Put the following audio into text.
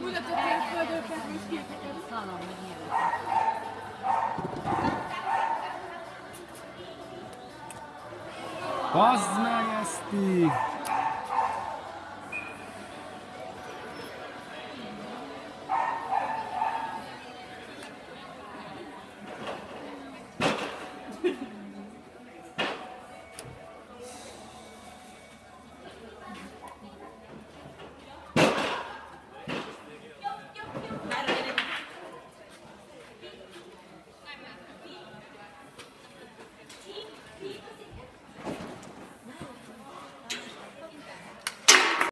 Mulatok Bazd meg ezt